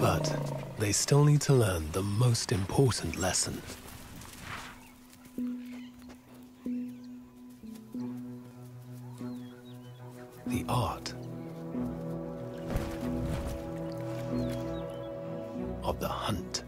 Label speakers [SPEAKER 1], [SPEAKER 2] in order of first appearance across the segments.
[SPEAKER 1] But they still need to learn the most important lesson. The art of the hunt.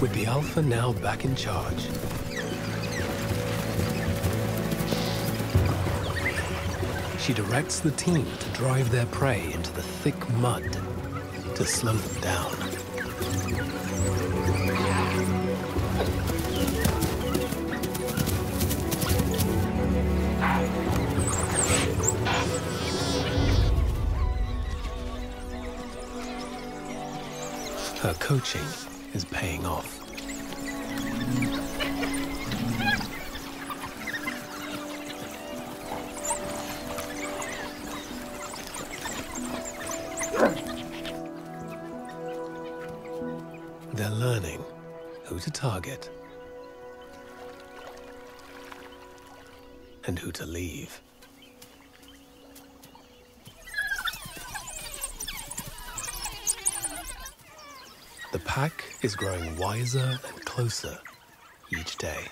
[SPEAKER 1] With the Alpha now back in charge, she directs the team to drive their prey into the thick mud to slow them down. Her coaching is paying off. They're learning who to target and who to leave. The pack is growing wiser and closer each day.